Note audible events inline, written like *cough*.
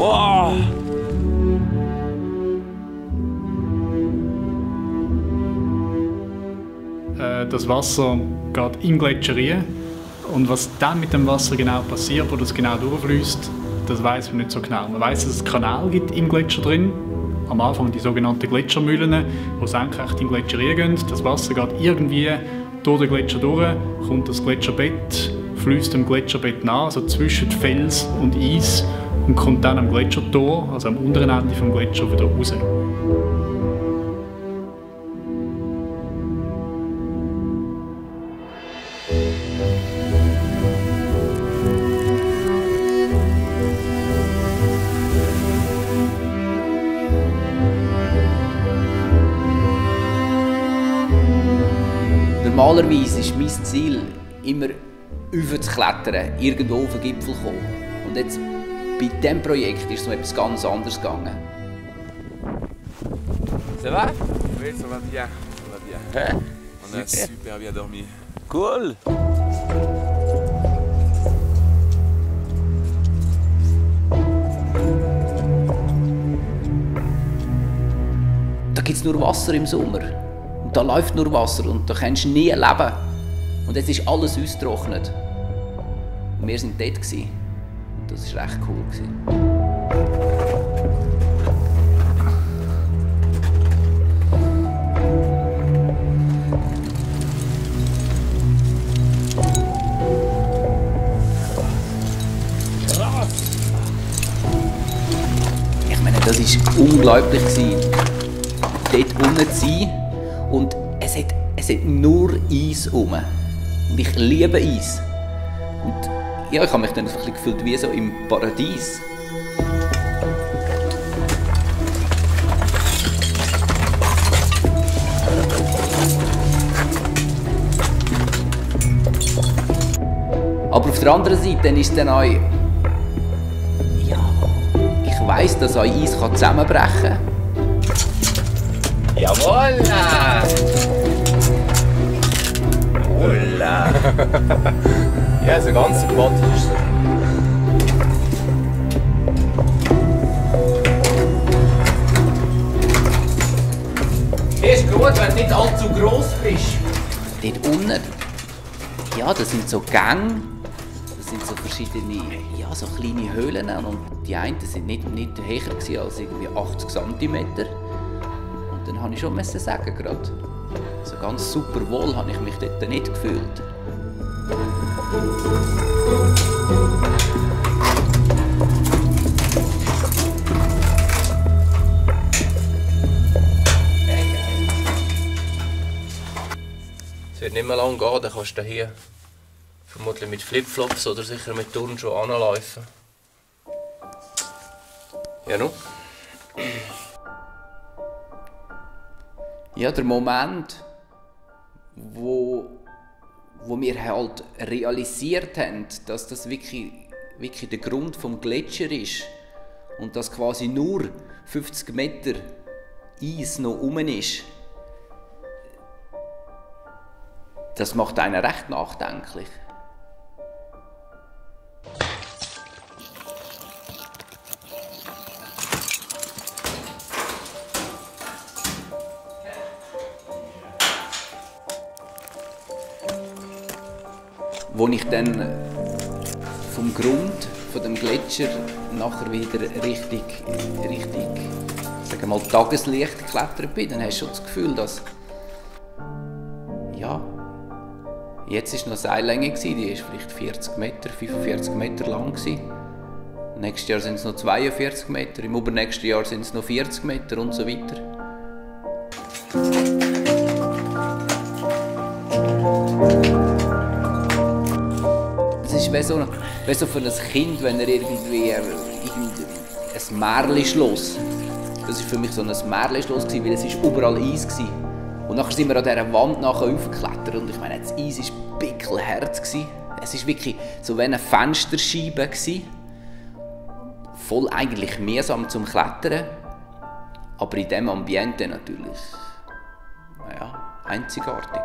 Wow! Äh, Das Wasser geht in Gletscherien und was dann mit dem Wasser genau passiert, wo das genau durchfließt, das weiß man nicht so genau. Man weiß, dass es einen Kanal gibt im Gletscher drin. Am Anfang die sogenannten Gletschermühlen, die senkrecht in Gletscherien gehen. Das Wasser geht irgendwie durch den Gletscher durch, kommt das Gletscherbett, fließt dem Gletscherbett nach, also zwischen Fels und Eis und kommt dann am Gletschertor, also am unteren Ende vom Gletscher, wieder raus. Normalerweise ist mein Ziel immer über zu klettern, irgendwo auf den Gipfel kommen. Und jetzt bei diesem Projekt ist es um etwas ganz anderes gegangen. Ça va Oui, ça va bien. Ça va bien. On a Super. super bien dormi. Cool! Da gibt es nur Wasser im Sommer. Und da läuft nur Wasser und da kannst du nie leben. Und jetzt ist alles ausgetrocknet. Und wir waren dort. Gewesen. Das war recht cool. Gewesen. Ich meine, das war unglaublich. Gewesen, dort unten zu sein. Und es hat, es hat nur Eis um. Und ich liebe Eis. Und ja, ich habe mich dann ein bisschen gefühlt wie so im Paradies. Aber auf der anderen Seite dann ist dann auch... Ja, ich weiss, dass auch Eis kann zusammenbrechen kann. Jawohl! Holla! *laughs* ja, so ganz sympathisch ist gut, wenn du nicht allzu gross bist. Dort unten, ja, das sind so Gänge. Das sind so verschiedene, ja, so kleine Höhlen. Und die einen sind nicht, nicht höher als irgendwie 80 cm. Und dann habe ich schon sagen gerade. So ganz super wohl habe ich mich dort nicht gefühlt. Es wird nicht mehr lange gehen, dann kannst du hier vermutlich mit Flipflops oder sicher mit Turnschuhen anlaufen. Ja, nu? Ja, der Moment, wo, wo wir halt realisiert haben, dass das wirklich, wirklich der Grund vom Gletscher ist und dass quasi nur 50 Meter Eis noch um ist, das macht einen recht nachdenklich. Wo ich dann vom Grund von dem Gletscher nachher wieder richtig, richtig, sagen mal, Tageslicht geklettert bin, dann hast du schon das Gefühl, dass ja, jetzt ist noch Seillänge die ist vielleicht 40 Meter, 45 Meter lang gewesen. Nächstes Jahr sind es noch 42 Meter, im übernächsten Jahr sind es noch 40 Meter und so weiter. Wie so, wie so für ein Kind, wenn er irgendwie, ein Märchenschloss. Das war für mich so ein Märchenschloss, weil es überall Eis war. Und nachher sind wir an dieser Wand aufgeklettert und ich meine, das Eis war pickelhart. Es war wirklich so wie eine Fensterscheibe. Voll eigentlich mühsam zum Klettern. Aber in diesem Ambiente natürlich, naja, einzigartig.